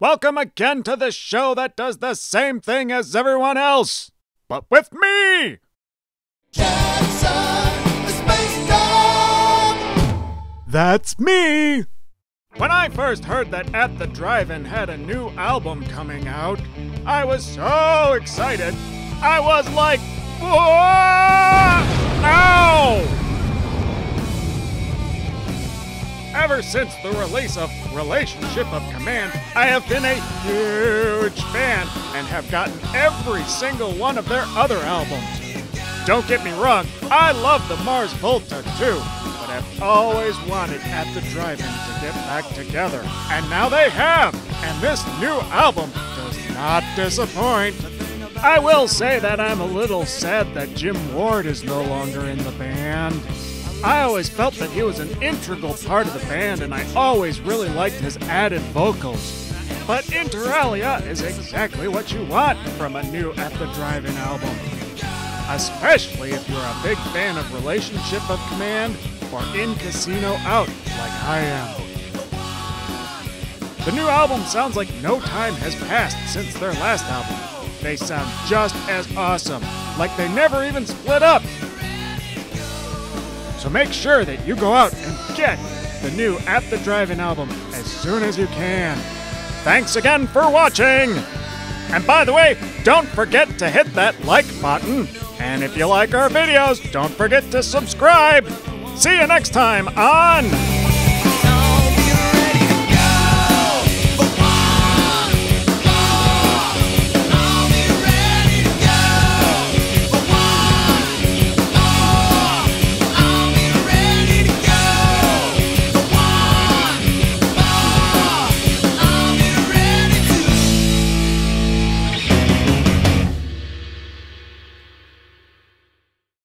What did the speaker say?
Welcome again to the show that does the same thing as everyone else, but with me! Jackson. That's me! When I first heard that At the Drive In had a new album coming out, I was so excited. I was like, Whoa! Ever since the release of Relationship of Command, I have been a huge fan and have gotten every single one of their other albums. Don't get me wrong, I love the Mars Volta too, but I've always wanted At the Drive-In to get back together. And now they have, and this new album does not disappoint. I will say that I'm a little sad that Jim Ward is no longer in the band. I always felt that he was an integral part of the band, and I always really liked his added vocals. But Inter Alia is exactly what you want from a new At the Drive-In album. Especially if you're a big fan of Relationship of Command or In Casino Out, like I am. The new album sounds like no time has passed since their last album. They sound just as awesome, like they never even split up. Make sure that you go out and get the new At the Drive-In album as soon as you can. Thanks again for watching! And by the way, don't forget to hit that like button. And if you like our videos, don't forget to subscribe. See you next time on